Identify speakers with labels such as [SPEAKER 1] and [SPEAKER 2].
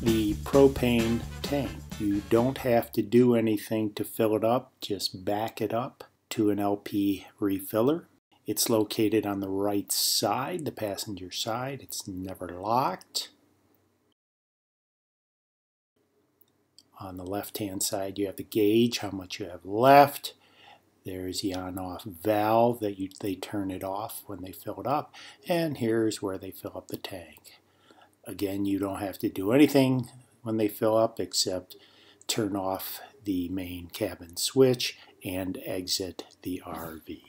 [SPEAKER 1] the propane tank. You don't have to do anything to fill it up, just back it up to an LP refiller. It's located on the right side, the passenger side. It's never locked. On the left hand side you have the gauge, how much you have left. There's the on-off valve that you, they turn it off when they fill it up. And here's where they fill up the tank. Again, you don't have to do anything when they fill up except turn off the main cabin switch and exit the RV.